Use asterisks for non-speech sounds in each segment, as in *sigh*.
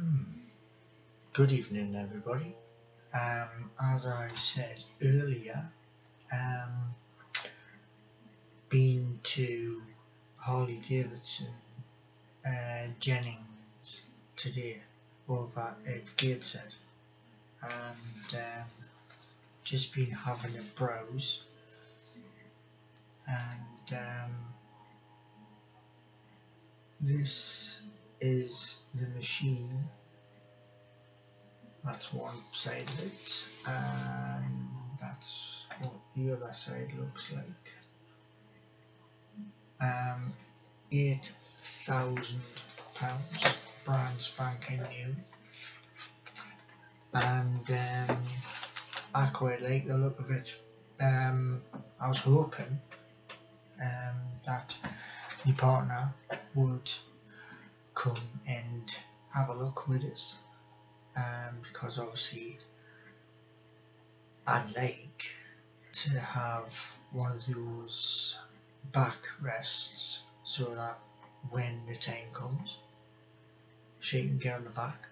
Hmm. Good evening, everybody. Um, as I said earlier, um, been to Harley Davidson uh, Jennings today over at Gateshead and um, just been having a browse and um, this is the machine. That's one side of it and that's what the other side looks like. Um, eight thousand pounds brand spanking new. And um, I quite like the look of it. Um, I was hoping um, that my partner would come and have a look with us um, because obviously I'd like to have one of those back rests so that when the time comes she can get on the back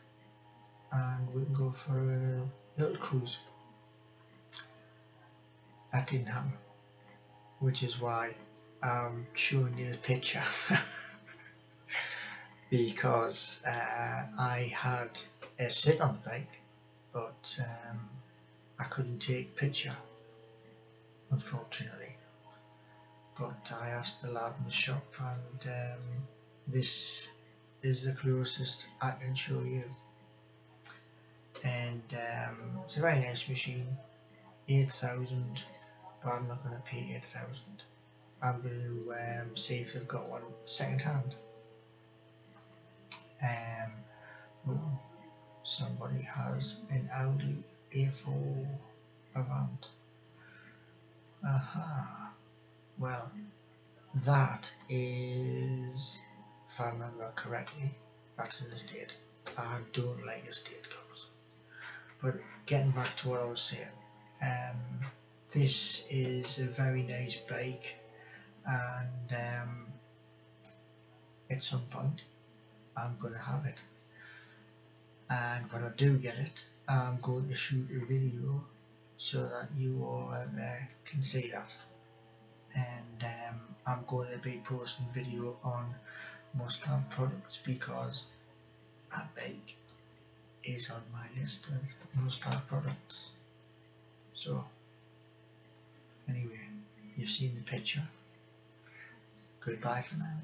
and we can go for a little cruise. That didn't happen which is why I'm showing you the picture *laughs* because uh, I had a sit on the bike but um, I couldn't take picture unfortunately. But I asked the lad in the shop and um, this is the closest I can show you. And um, it's a very nice machine 8000 but I'm not going to pay 8000 I'm going to um, see if they've got one second hand ooh, somebody has an Audi A4 Avant. Aha. Well that is if I remember correctly that's an estate I don't like estate cars. But getting back to what I was saying um, this is a very nice bike and um, at some point I'm going to have it. And when I do get it I'm going to shoot a video so that you all out there can see that. And um, I'm going to be posting video on Mustang products because that bike is on my list of Mustang products. So anyway you've seen the picture. Goodbye for now